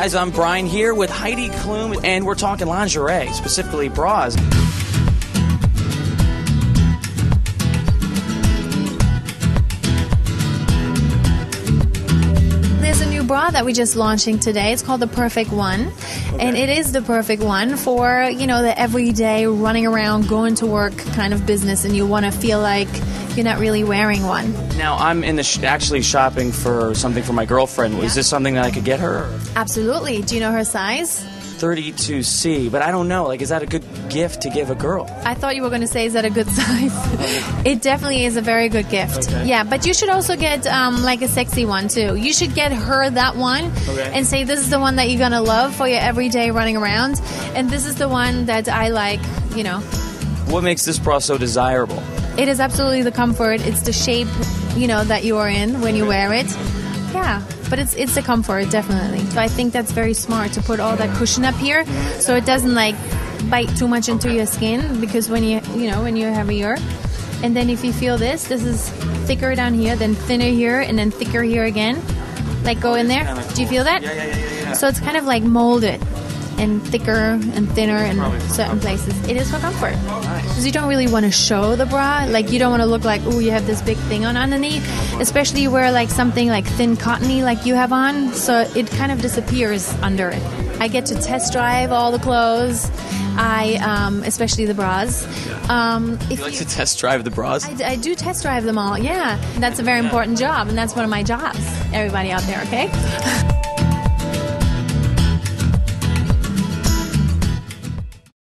Guys, I'm Brian here with Heidi Klum, and we're talking lingerie, specifically bras. Bra that we're just launching today. It's called the Perfect One, and it is the perfect one for you know the everyday running around, going to work kind of business, and you want to feel like you're not really wearing one. Now I'm in the sh- actually shopping for something for my girlfriend. Is this something that I could get her? Absolutely. Do you know her size? 32C, but I don't know. Like, is that a good gift to give a girl? I thought you were going to say, is that a good size? it definitely is a very good gift. Okay. Yeah, but you should also get um, like a sexy one too. You should get her that one Okay. and say, this is the one that you're going to love for your everyday running around. And this is the one that I like, you know. What makes this bra so desirable? It is absolutely the comfort. It's the shape, you know, that you are in when you wear it. Yeah, but it's it's a comfort definitely. So I think that's very smart to put all that cushion up here, so it doesn't like bite too much into your skin because when you you know when you're heavier, and then if you feel this, this is thicker down here, then thinner here, and then thicker here again. Like go in there. Do you feel that? Yeah, yeah, yeah, yeah, yeah. So it's kind of like molded and thicker and thinner in certain places. It is for comfort. Because you don't really want to show the bra. Like, you don't want to look like, oh, you have this big thing on underneath. Especially you wear like something like thin cottony like you have on. So it kind of disappears under it. I get to test drive all the clothes. I, um, especially the bras. Um, if You like to test drive the bras? I, I do test drive them all, yeah. That's a very important job, and that's one of my jobs. Everybody out there, okay?